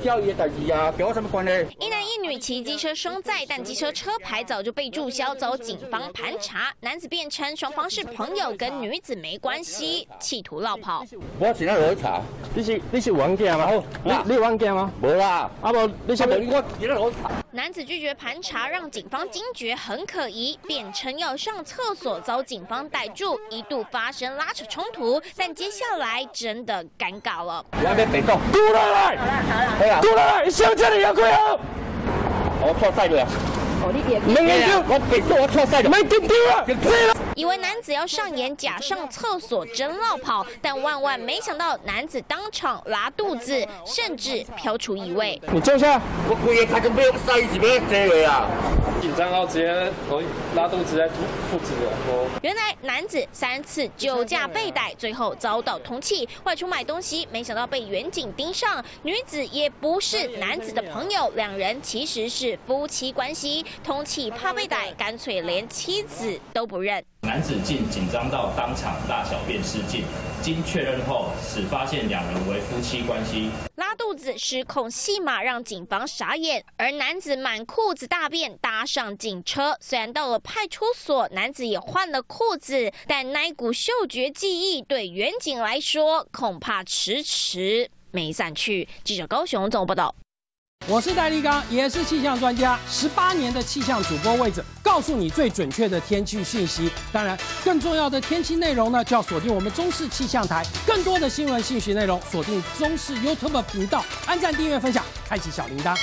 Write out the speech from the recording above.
交易的代志啊，跟我什么关系？女骑机车双载，但机车车牌早就被注销，遭警方盘查。男子辩称双方是朋友，跟女子没关系，企图绕跑。我现在落去查，你是你是冤家吗？你你冤家吗？无啦，啊无，你什么？我现在落去查。男子拒绝盘查，让警方惊觉很可疑，辩称要上厕所，遭警方逮住，一度发生拉扯冲突，但接下来真的尴尬了。动，过来，过来，小姐你要过来。我错晒了。哦，你别，没有，我我错晒了。没丢丢啊，以为男子要上演假上厕所真落跑，但万万没想到男子当场拉肚子，甚至飘出异味。你坐下。我故意开个没有塞是咩这位啊？紧张到直接我拉肚子在肚肚子了。原来男子三次酒驾被逮，最后遭到通缉，外出买东西，没想到被远警盯上。女子也不是男子的朋友，两人其实是夫妻关系。通缉怕被逮，干脆连妻子都不认。男子竟紧张到当场大小便失禁，经确认后，始发现两人为夫妻关系。拉肚子失控戏码让警方傻眼，而男子满裤子大便搭上警车。虽然到了派出所，男子也换了裤子，但那股嗅觉记忆对远警来说，恐怕迟迟没散去。记者高雄总报道。我是戴立刚，也是气象专家，十八年的气象主播位置，告诉你最准确的天气信息。当然，更重要的天气内容呢，就要锁定我们中视气象台。更多的新闻信息内容，锁定中视 YouTube 频道，按赞、订阅、分享，开启小铃铛。